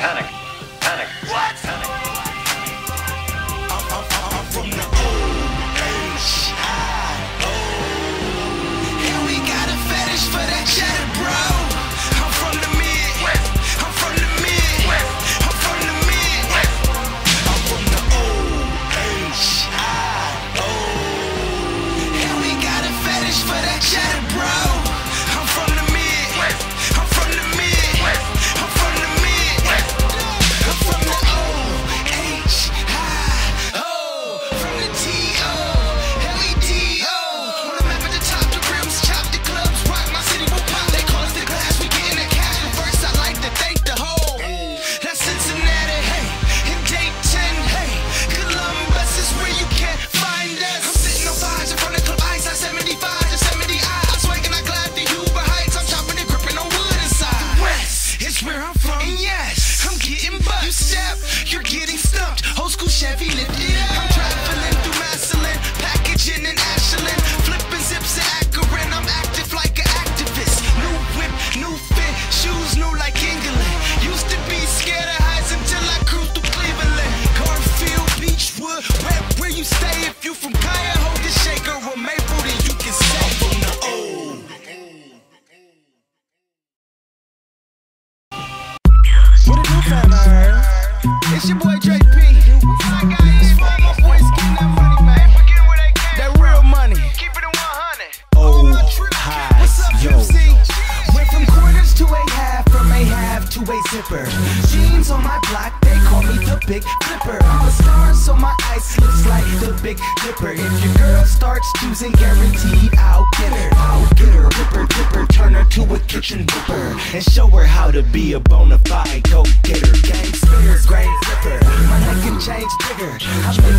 Panic. Where I'm from. And yes, I'm getting bucked. You step, you're getting stumped. Old school Chevy lift It's your boy Dre P. My guy is for my boys getting that money, man. That real money. Keep it at 100. Oh, hi, What's up, yo. MC? Went from quarters to a half, from a half to a zipper. Jeans on my block, they call me the big flipper. I'm a star, so my ice looks like the big dipper. If your girl starts choosing, guaranteed I'll get her. I'll get her, dipper, turn her to a kitchen dipper. And show her how to be a bona fide go getter. Gang spitter, flipper. My neck can change bigger.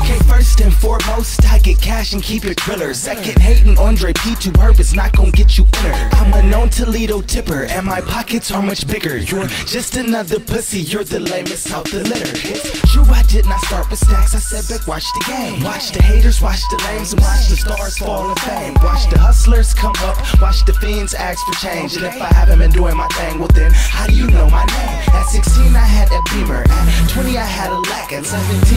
Okay, first and foremost, I get cash and keep it driller. Second, hating Andre P to Herb is not gonna get you inner. I'm a known Toledo tipper, and my pockets are much bigger. You're just another pussy, you're the lamest out the litter. It's true, I did not start with stacks, I said back, watch the game. Watch the haters, watch the lames, and watch the stars fall in fame. Watch the hustlers come up, watch the fiends ask for change. And if I haven't been doing my thing, well then, how do you know my name? At 16, I had a beamer. At 20, I had a lack. At 17,